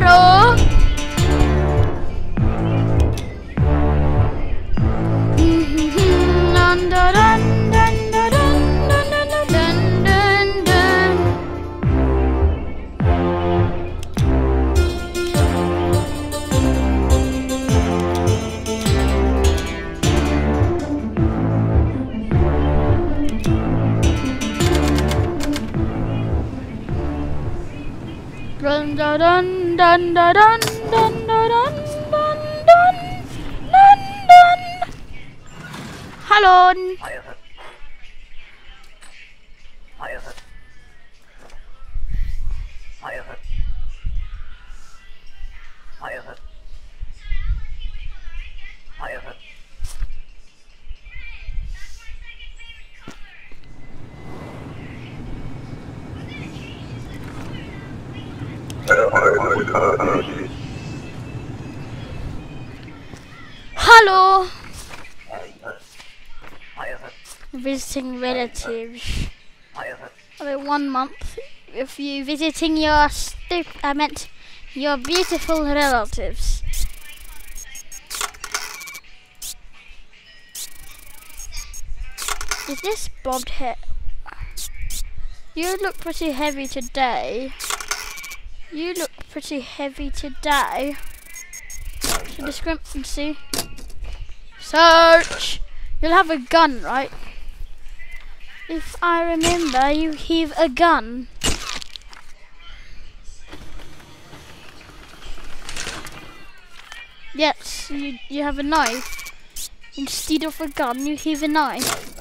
Claro. Visiting relatives. About one month. If you visiting your I meant your beautiful relatives. Is this bobbed hair? You look pretty heavy today. You look pretty heavy today. Discrepancy. Search! You'll have a gun, right? If I remember, you have a gun. Yes, you, you have a knife. Instead of a gun, you have a knife.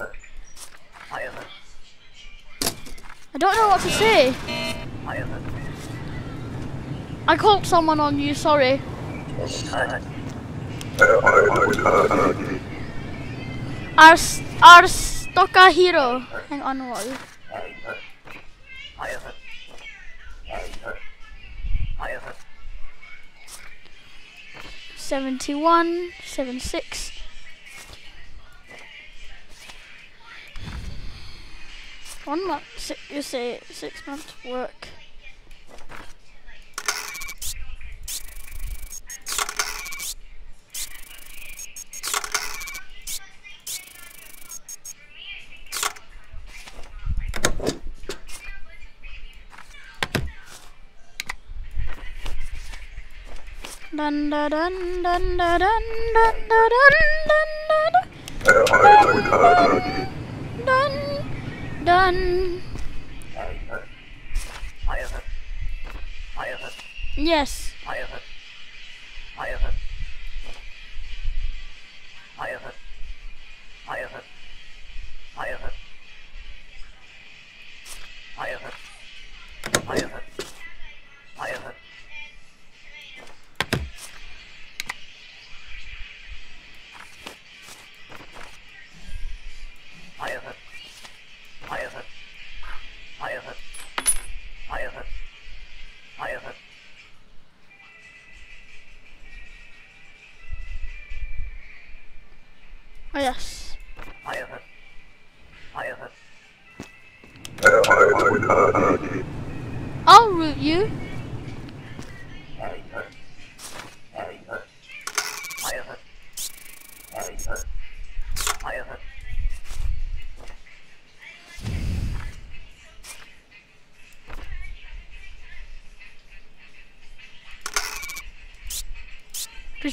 I don't know what to say. I called someone on you, sorry. Ars Arstotzka Tokahiro hang on wall. Seventy one, seven six. One month, you say six months work. Dun dun dun dun dun dun dun dun dun dun dun dun Yes. Oh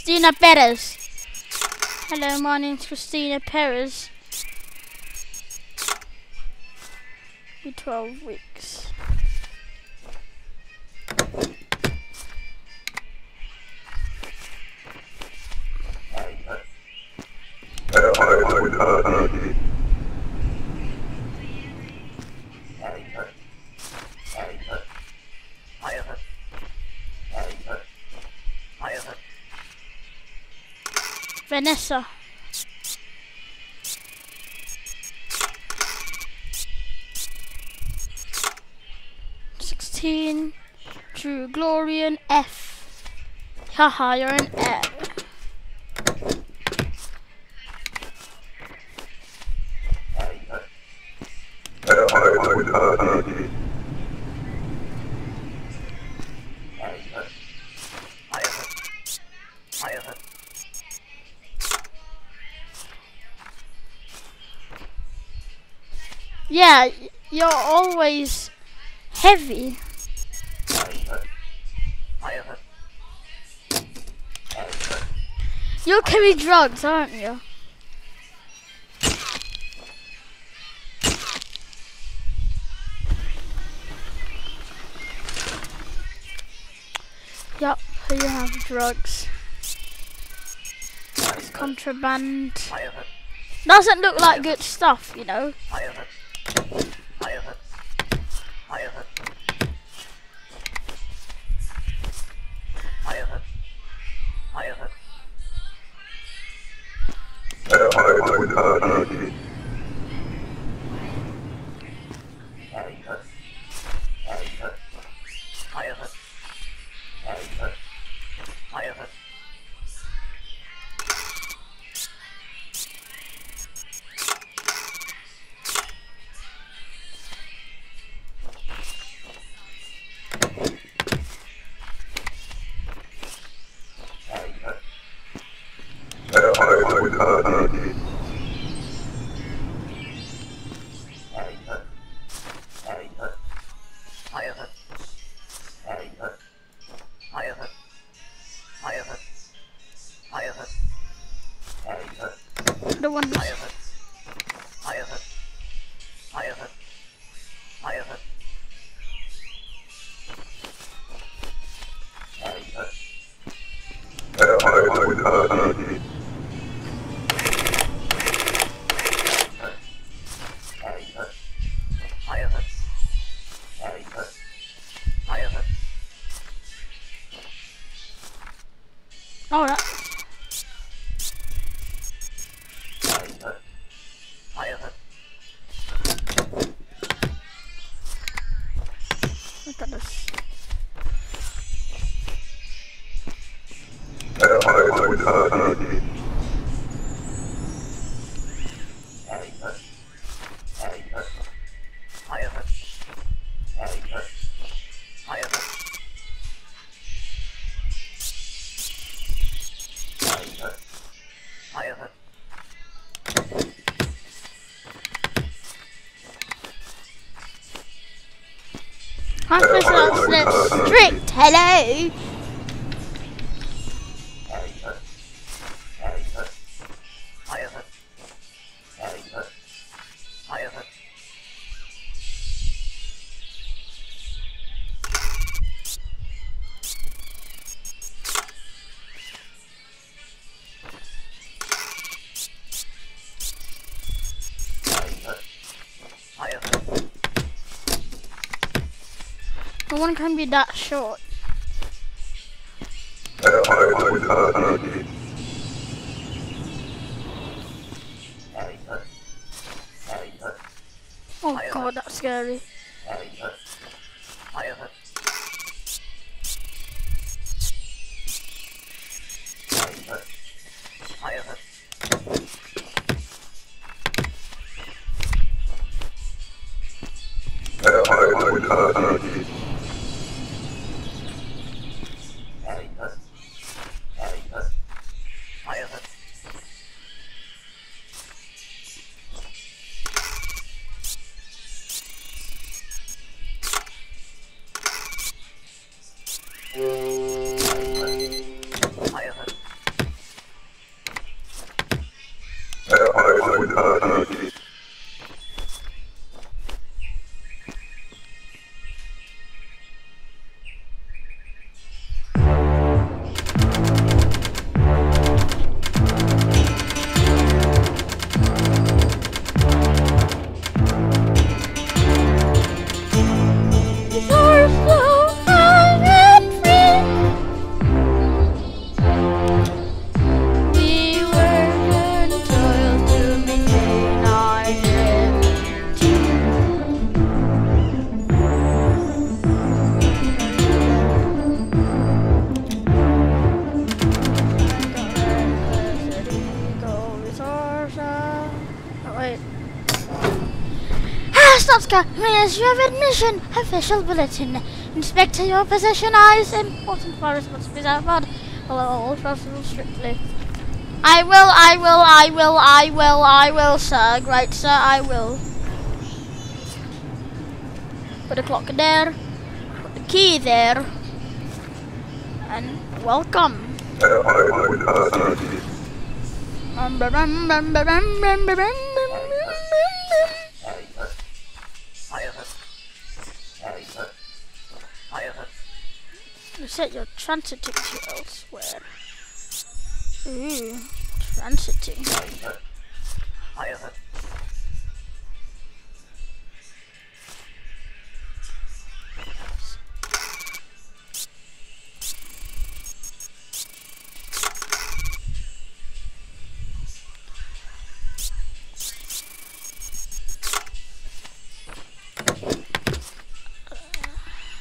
Christina Perez. Hello, my name's Christina Perez. Be 12 weeks. Vanessa. Sixteen. True Glorian F. Haha, you're an F. Yeah, you're always heavy. You carry drugs, aren't you? Yup, you have drugs. Contraband. Doesn't look like good stuff, you know. Oh, Hello. No one can be that short. Oh god, that's scary. Scott. Here's your admission. Official bulletin. Inspector, your possession is important for responsibilities outbound. Follow all rules strictly. I will, I will, I will, I will, I will, sir. Great, sir, I will. Put the clock there. Put the key there. And welcome. You said you're transiting to elsewhere. Ooh, transiting.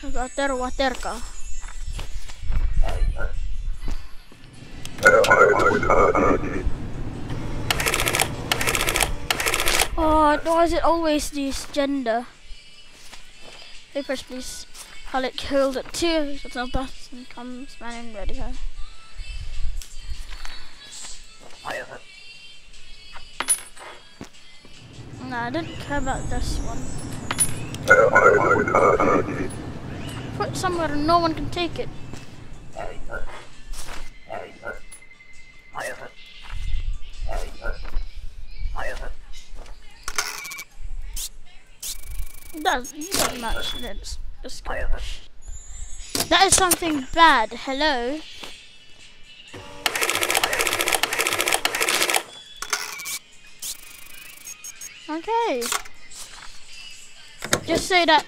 Uh, water, water ka. Oh, why is it always this gender? Papers, please. Let killed it too. So no person comes, man, and ready. No, I don't care about this one. Put somewhere and no one can take it. That you don't match this. this guy. That is something bad. Hello. Okay. Just say that.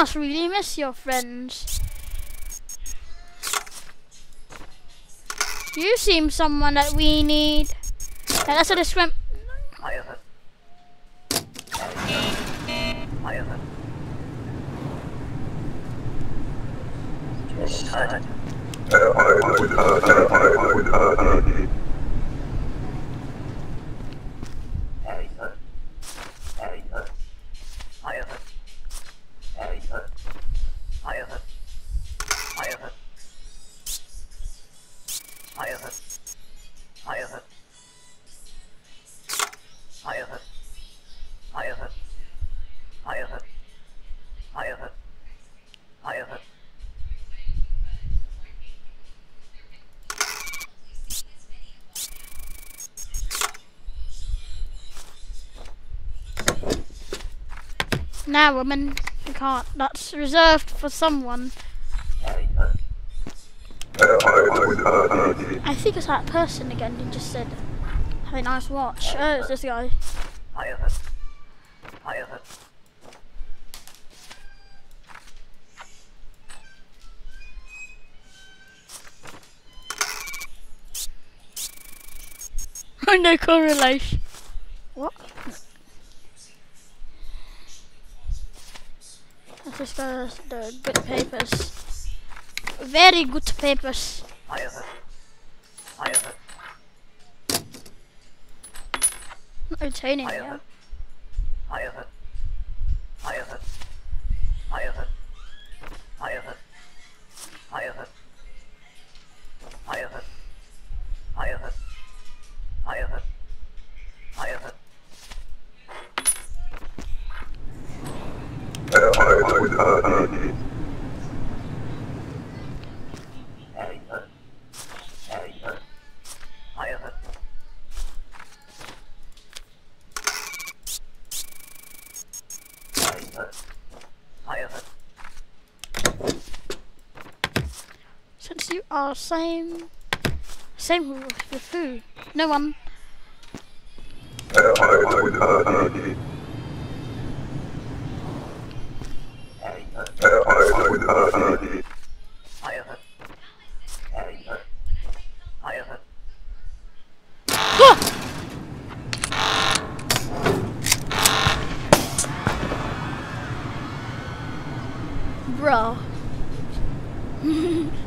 Must really miss your friends. You seem someone that we need. Yeah, that's a discrim- Nah, woman, you can't. That's reserved for someone. I think it's that person again who just said, have a nice watch. Oh, it's this guy. no correlation. What? Let's just the good papers. Very good papers. Retaining yeah. Same, same with, who? No um, one. Bro.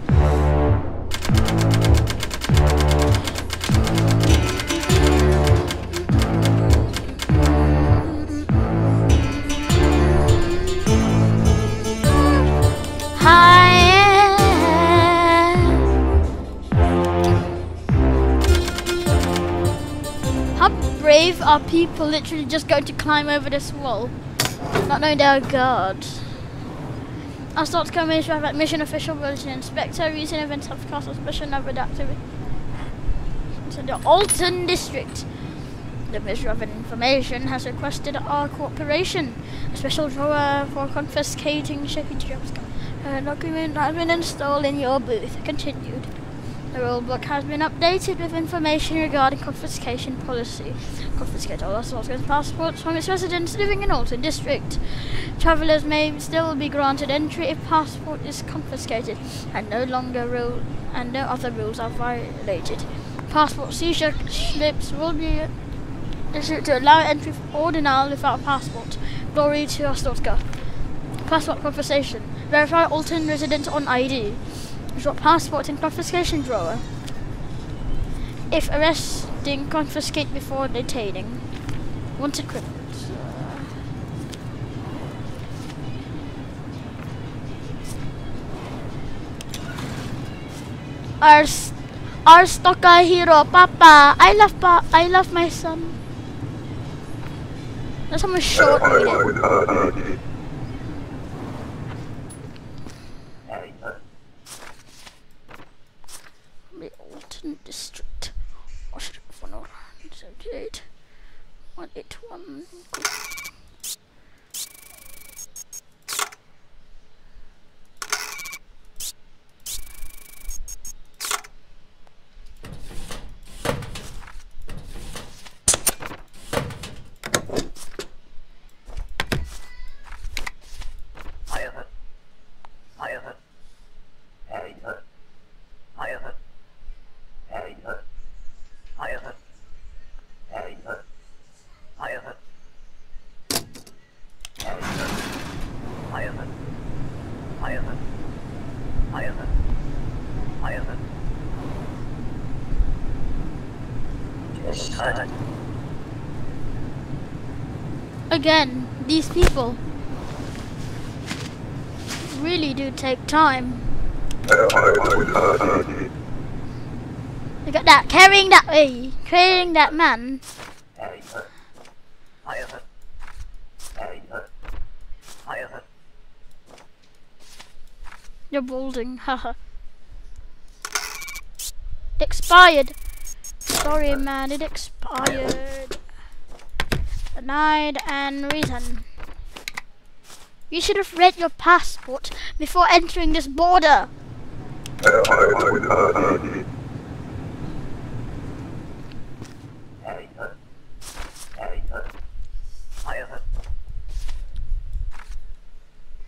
people literally just going to climb over this wall? Not knowing they are guards. I start to come in mission official version inspector recent events have caused suspicion of activity to the Altan district. The Ministry of Information has requested our cooperation. A special drawer for confiscating Chevy Jobs uh, document has been installed in your booth. Continued. The rulebook has been updated with information regarding confiscation policy. Confiscate all assaults passports from its residents living in Altan District. Travellers may still be granted entry if passport is confiscated and no longer rule and no other rules are violated. Passport seizure slips will be issued to allow entry for ordinal without passport. Glory to Arstotzka. Passport confiscation. Verify Altan resident on ID. Drop passport in confiscation drawer. If arresting, confiscate before detaining. Wanted criminals. Our, our stalker hero, Papa. I love pa I love my son. That's how much short reading. District. Washington, 78. 181. Again, these people really do take time. Look at that, carrying that way, carrying that man. You're balding, haha. expired. Sorry man, it expired. Denied and reason. You should have read your passport before entering this border. Hmm,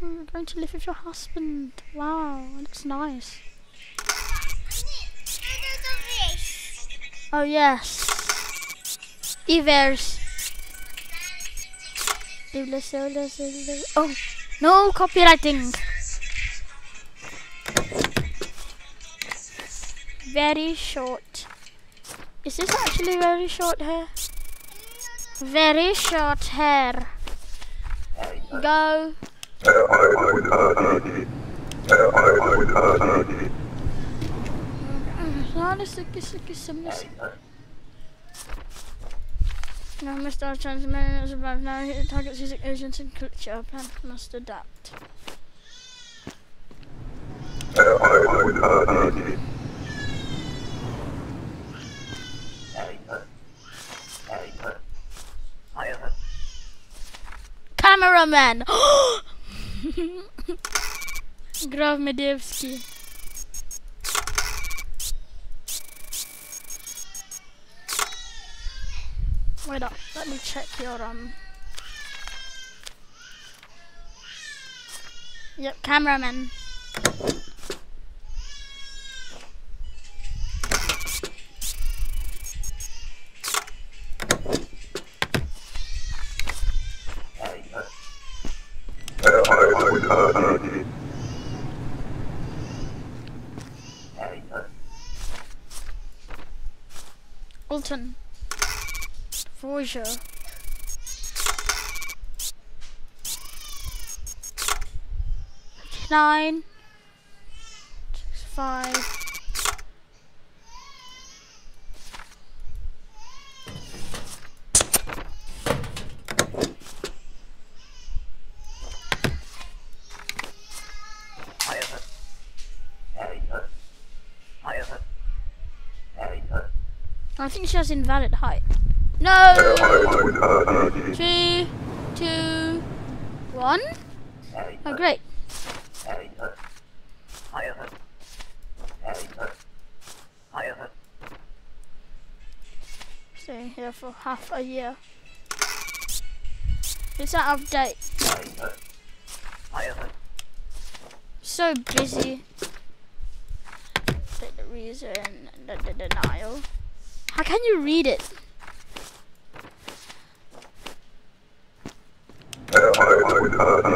I'm going to live with your husband. Wow, looks nice. Oh yes. Ivers. Oh, no copywriting. Very short. Is this actually very short hair? Very short hair. Go. Now must start transmitting as above. Now hit targets using agents and culture. Plan must adapt. Cameraman! Graf Medievski. Wait up, let me check your um Yep, cameraman. Altan exposure. five. I think she has invalid height. No! Three, two, one. Oh, great. Staying here for half a year. It's out of date. So busy. The reason, the, the denial. How can you read it? uh,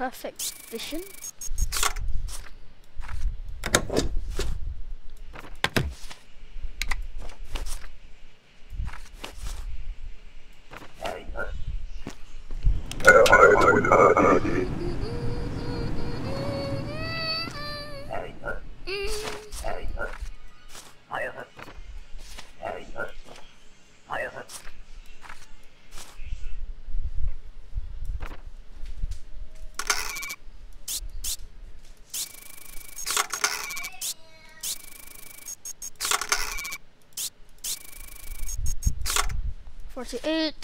perfect vision. 8.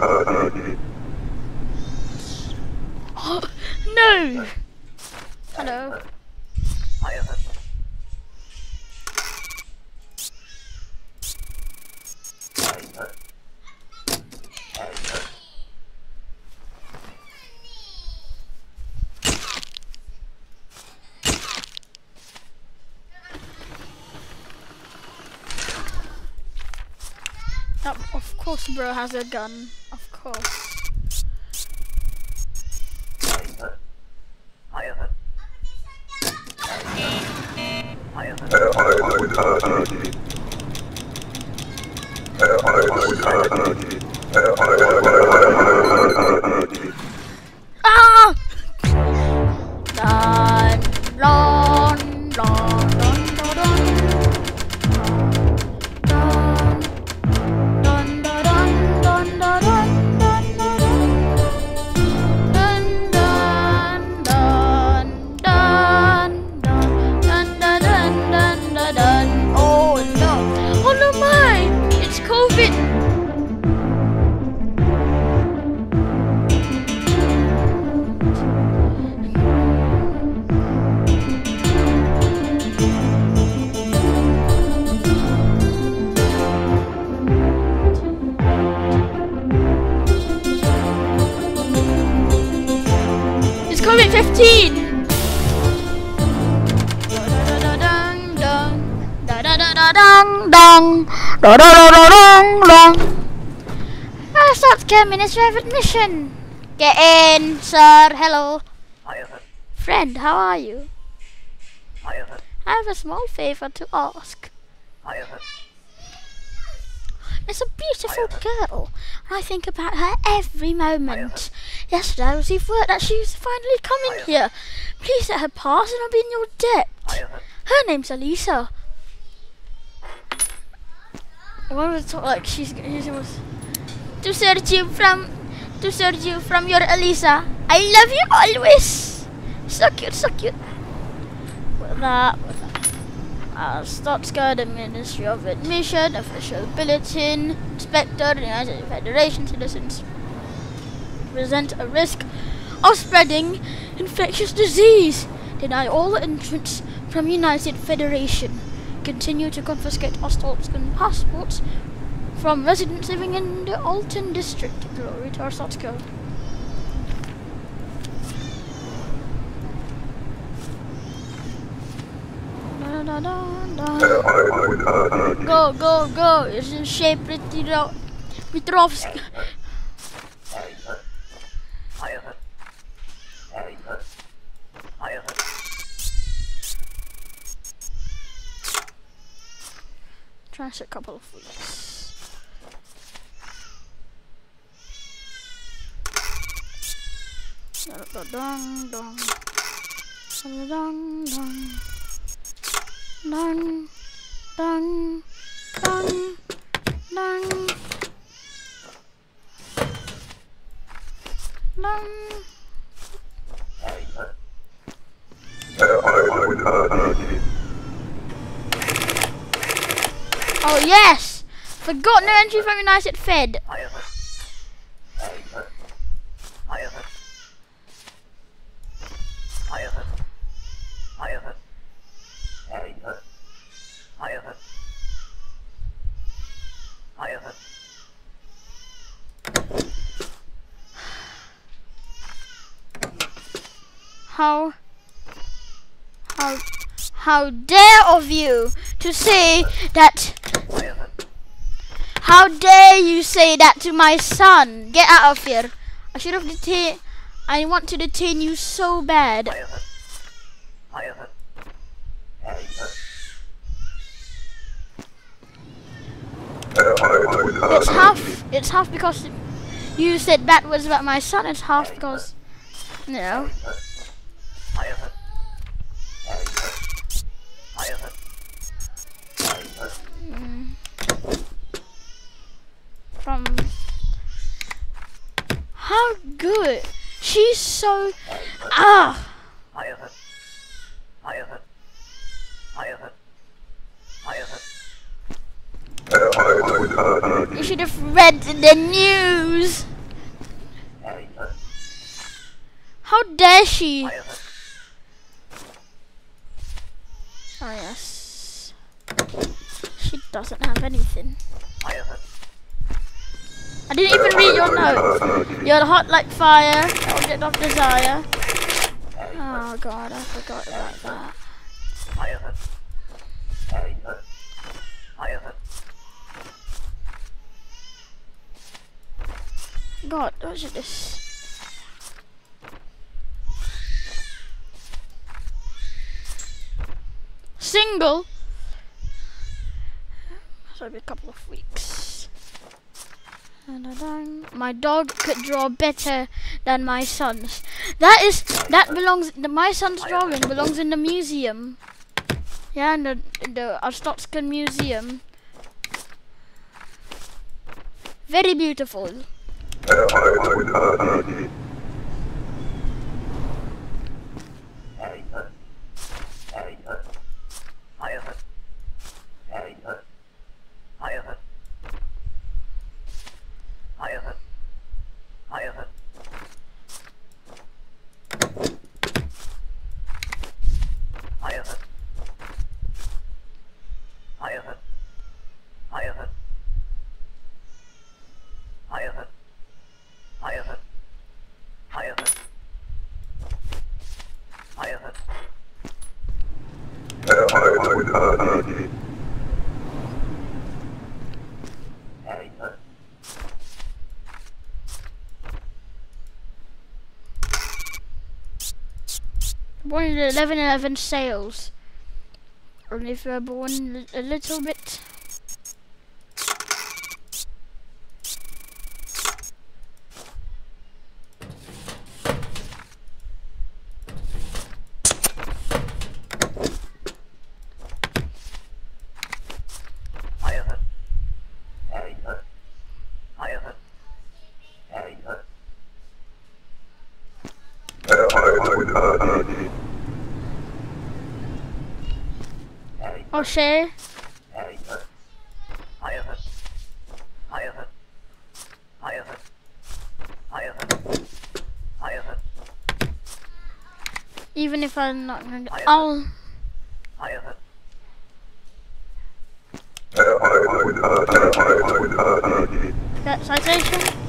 no! Hello. Oh, of course, bro has a gun. Cool. Ministry of Get in, sir. Hello. Friend, how are you? I have a small favor to ask. It's a beautiful girl. I think about her every moment. Yesterday I received word that she was finally coming here. Please let her pass and I'll be in your debt. Her name's Elisa. What to talk like? She's, she was to search you from to search you from your Elisa. I love you always. So cute, so cute. With that, with that. Uh, Garden Ministry of Admission, official bulletin, inspector, United Federation citizens present a risk of spreading infectious disease. Deny all entrance from United Federation. Continue to confiscate Arstotzkan passports from residents living in the Altan district. Glory to Arstotzka. Go, go, go! It's in shape, Petrovsk. Trash a couple of weeks. Dong dong dong dong dong dong dong dong Oh yes! Forgot no entry from United Fed. How how how dare of you to say that how dare you say that to my son? Get out of here. I should have detained I want to detain you so bad. It's half it's half because you said bad words about my son, it's half because you know. From how good she's so ah you should have read the news how dare she Oh yes. She doesn't have anything. I didn't even read your note. You're hot like fire, object of desire. Oh god, I forgot about that. God, what is this? single. So it'll be a couple of weeks. My dog could draw better than my son's. That is that belongs. The, my son's drawing belongs in the museum. Yeah, in the the Arstotzkan Museum. Very beautiful. Hayır. Born in the 1111 sales. Only if you were born a little bit Moshe. Even if I'm not going to... Oh! That citation?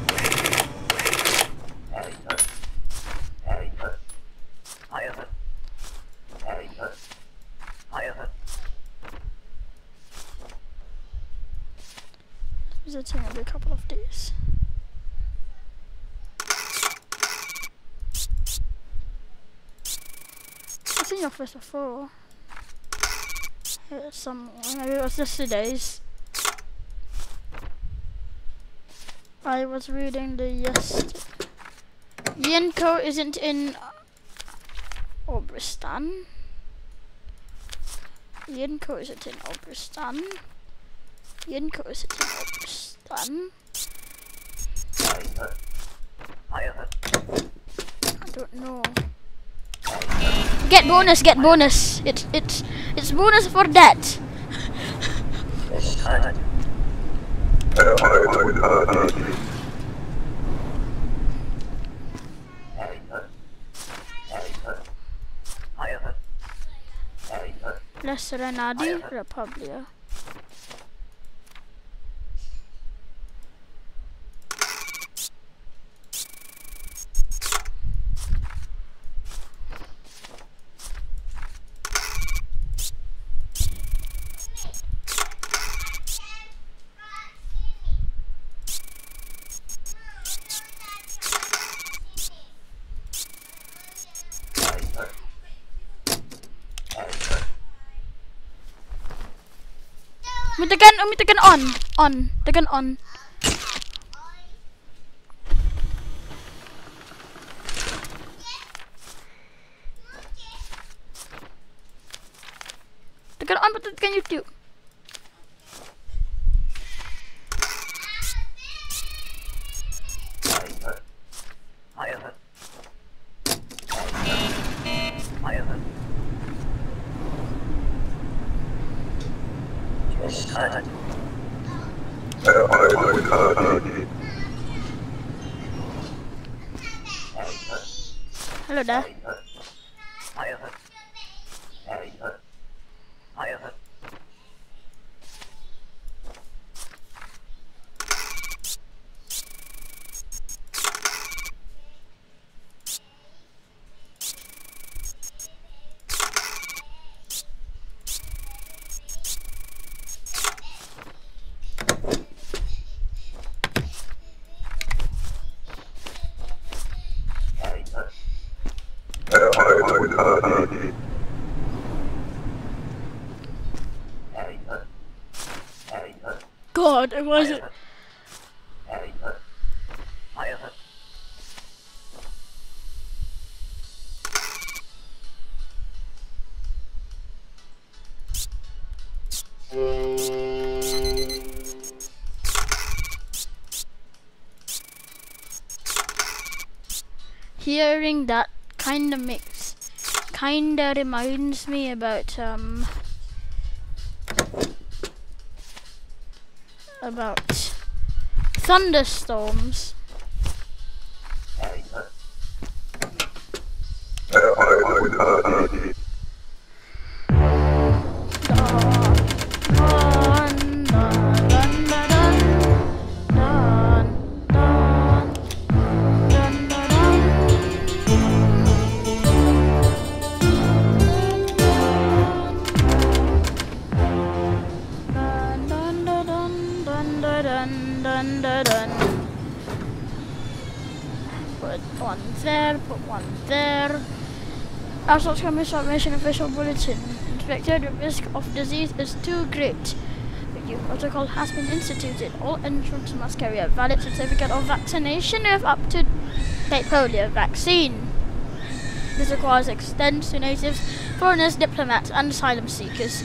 Before. Somewhere. Maybe it was yesterday's. I was reading the yes. Yenko isn't in Obristan. Yenko isn't in Obristan. Yenko isn't in Obristan. I don't know. Get bonus, get bonus. It's it's it's bonus for that. La Serenadi Republia. on, on. They're gonna on. why it? Hearing that kinda makes kinda reminds me about um about thunderstorms. Such Commission official bulletin, Inspector, the risk of disease is too great. The new protocol has been instituted. All entrants must carry a valid certificate of vaccination with up-to-date polio vaccine. This requires extends to natives, foreigners, diplomats, and asylum seekers.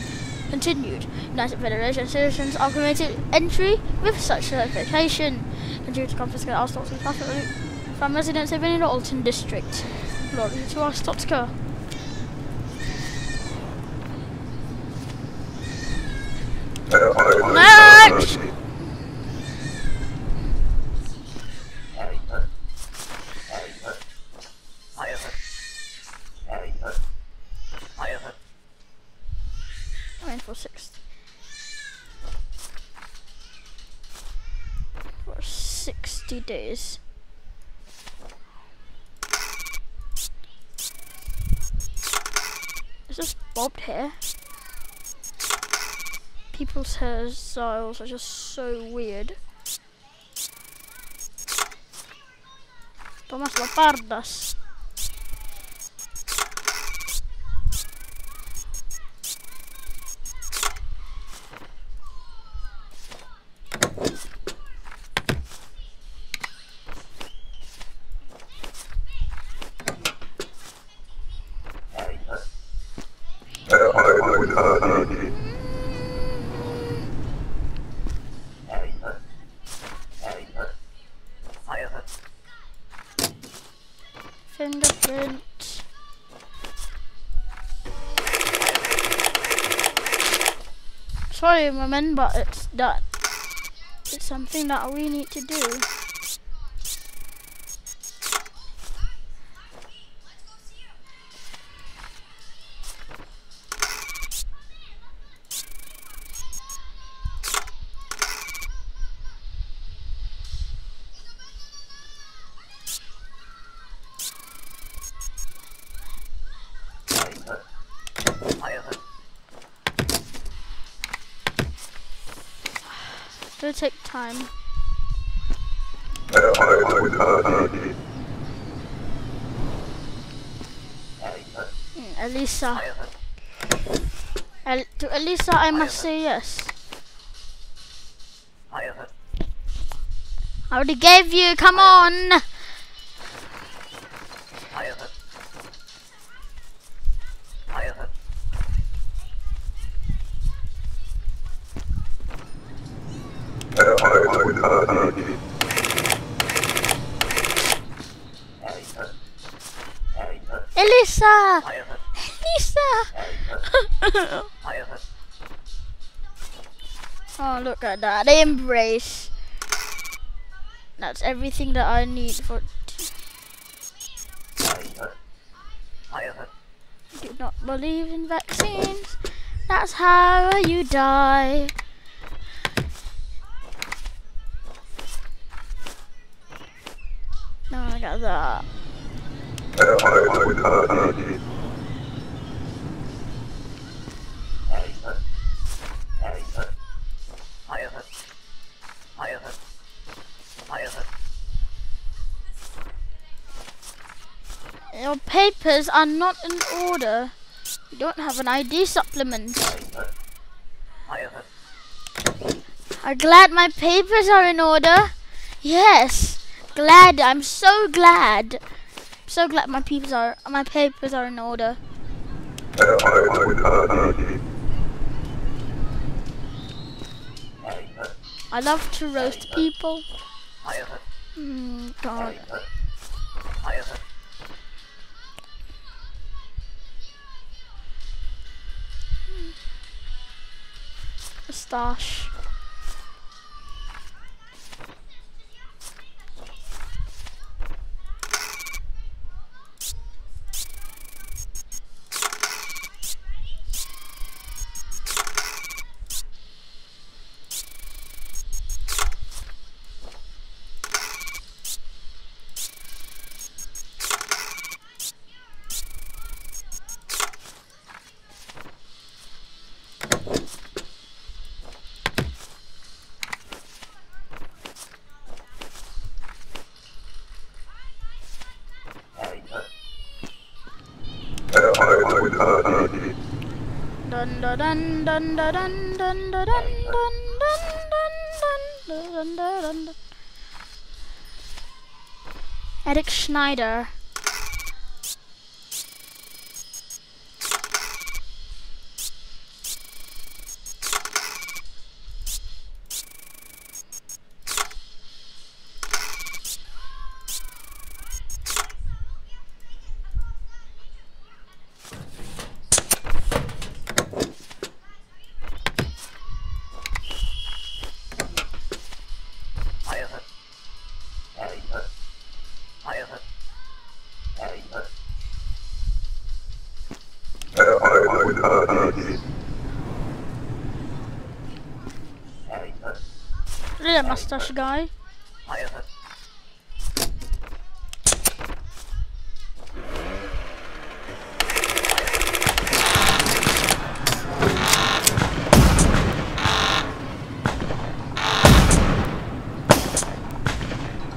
Continued. United Federation citizens are permitted entry with such certification. Continue to confiscate sorts of property from residents living in the Altan district. Glory to Arstotzka. Next! Nine for six. For sixty days. Is this bobbed hair? Hairstyles are just so weird. Tomas Lapardas. Woman, but it's done. It's something that we need to do. It'll take time. Mm, Elisa. El to Elisa, I must say yes. I already gave you, come on! That. They embrace. That's everything that I need for. I do not believe in vaccines. That's how you die. No, I got that. Are not in order. You don't have an ID supplement. I'm glad my papers are in order. Yes, glad. I'm so glad. so glad my papers are my papers are in order. I love to roast people. Mm, God. Moustache. Dun Schneider. Mustache guy.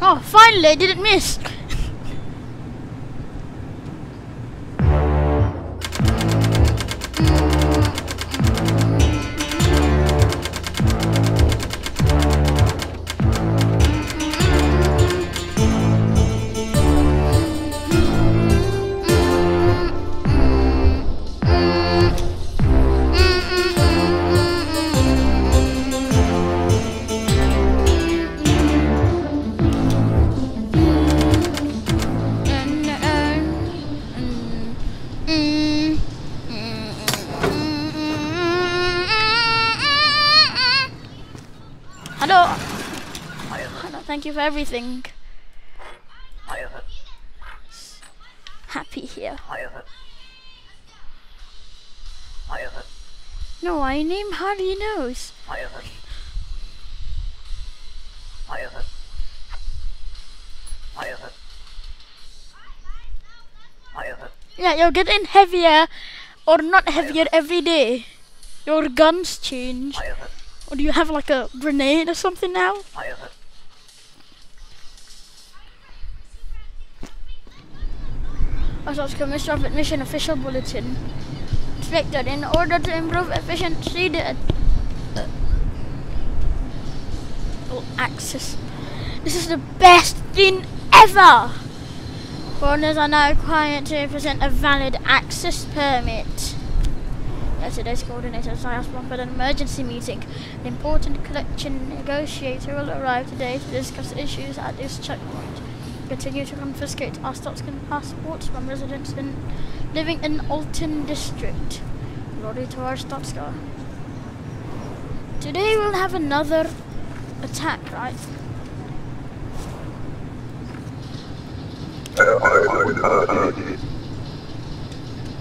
Oh, finally, I didn't miss. You for everything. Happy here. No, I name Harry knows. Yeah, you're getting heavier or not heavier every day. Your guns change. Or do you have like a grenade or something now? Assault Commissioner of Mission Official Bulletin. Inspector, in order to improve efficiency, the uh, access. This is the best thing ever! Foreigners are now required to present a valid access permit. Yesterday's coordinator has offered an emergency meeting. An important collection negotiator will arrive today to discuss issues at this checkpoint. Continue to confiscate our passports from residents in, living in Altan District. Glory to Arstotzka. Today we'll have another attack, right?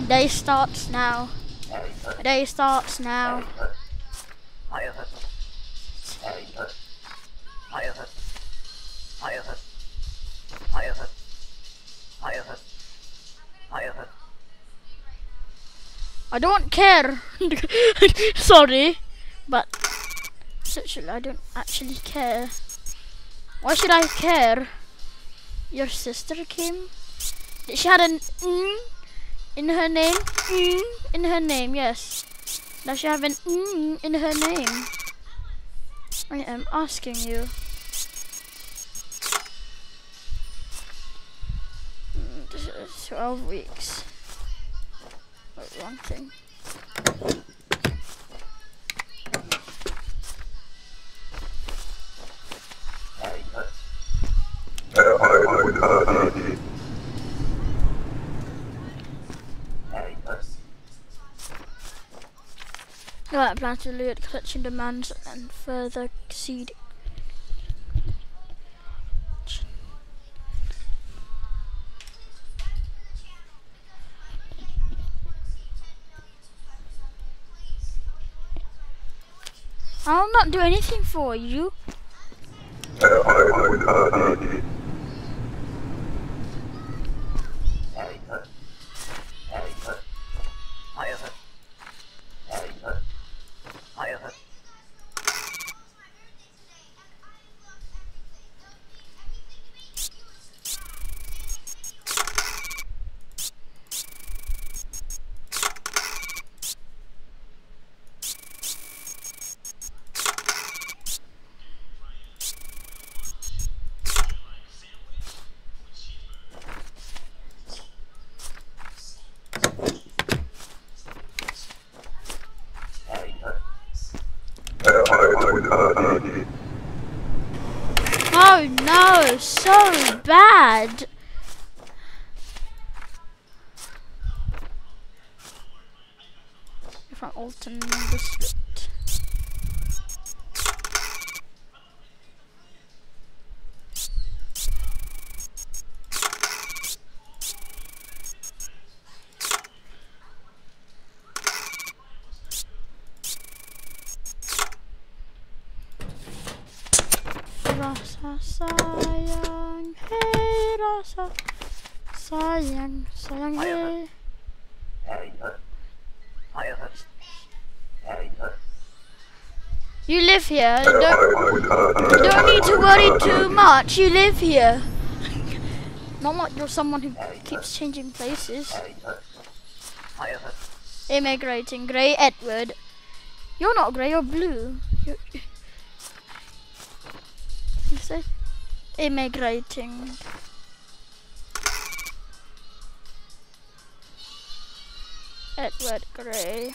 Day starts now. Day starts now. I don't care. Sorry, but actually I don't actually care. Why should I care? Your sister came. She had an in her name. In her name. Yes. Does she have an in her name? I am asking you. 12 weeks. Oh, wrong thing. Right, plan to loot clutching demands and further exceed not do anything for you. District. Rasa sayang, hey rasa sayang, sayang hey. You live here. Don't, you don't need to worry too much. You live here. Not like you're someone who keeps changing places. Immigrating. Grey Edward. You're not grey, you're blue. You're, you say immigrating. Edward Grey.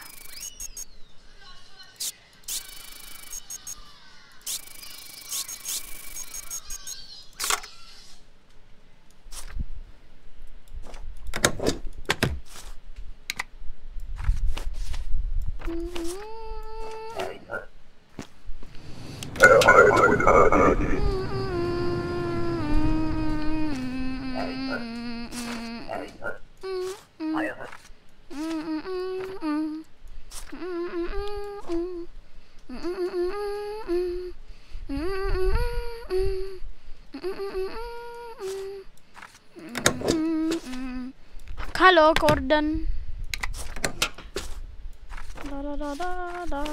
Hello, Gordon. Da da da da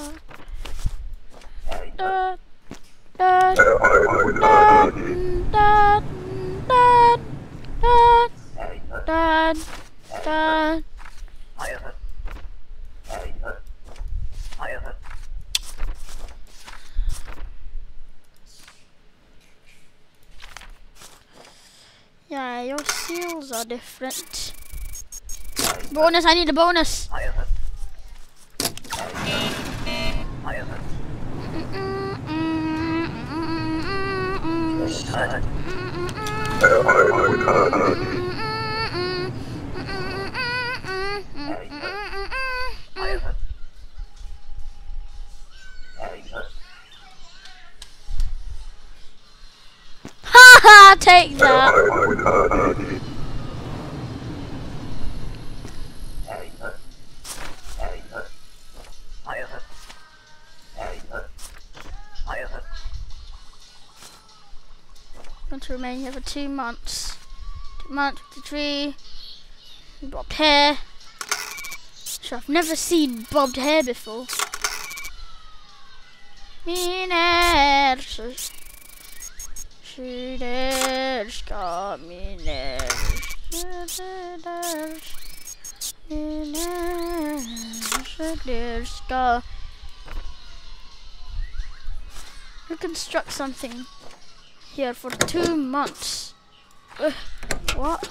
da. Da. Yeah, your seals are different. Bonus, I need a bonus. Ha ha, take that. To remain here for two months. Two months with the tree. Bobbed hair. So I've never seen bobbed hair before. Miners. Skyderska miners. Skyderska. Reconstruct something here for two months. Ugh, what?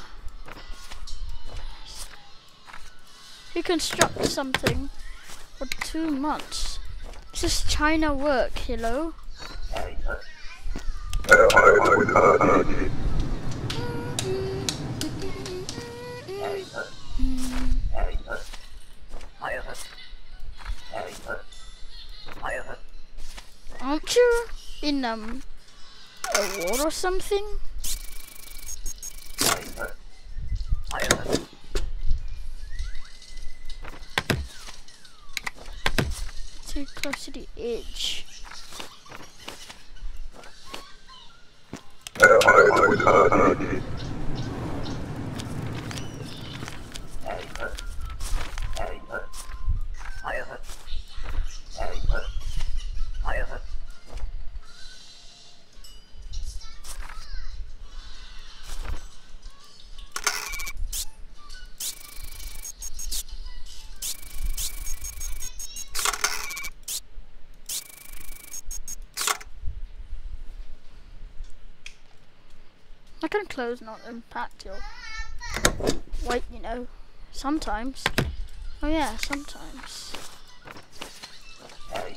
Reconstruct something for two months. This is China work, hello? Aren't you in um a war or something? Too close to the edge. clothes not impact your weight, you know? Sometimes. Oh yeah, sometimes. I'm,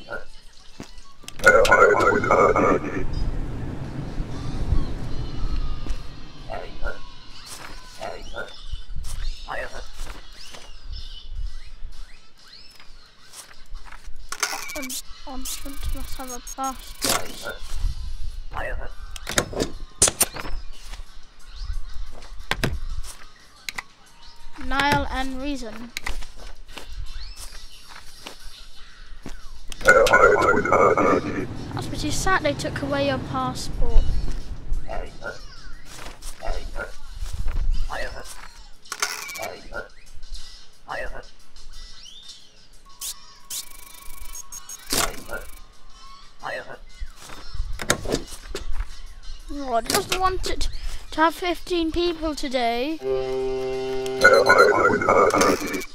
I'm going to have a bath. Nile and Reason. That's pretty sad they took away your passport. Oh, I just wanted to have 15 people today. And